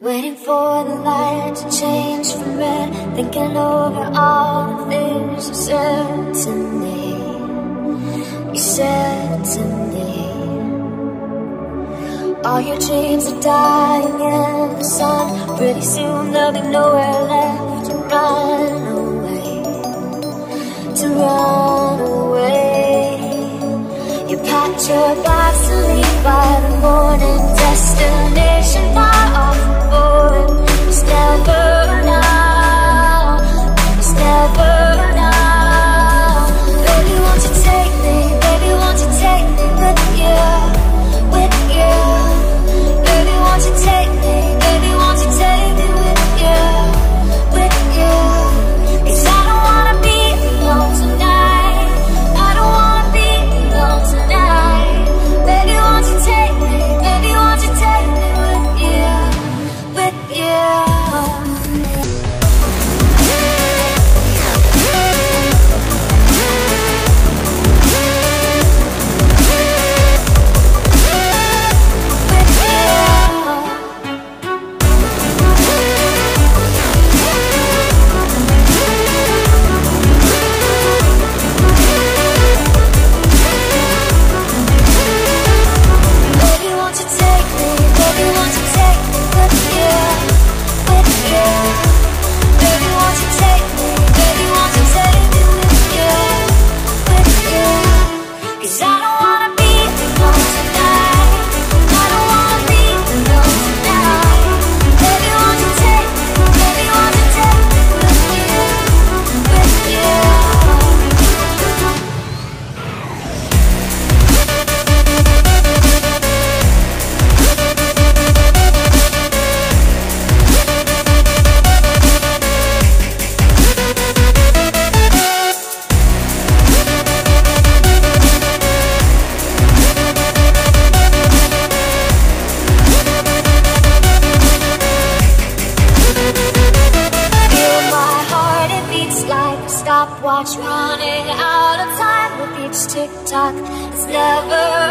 Waiting for the light to change from red Thinking over all the things you said to me. You said to me. All your dreams are dying in the sun. Pretty soon there'll be nowhere left to run. your box to leave by the morning destiny. clock's running out of time with each tick tock. It's never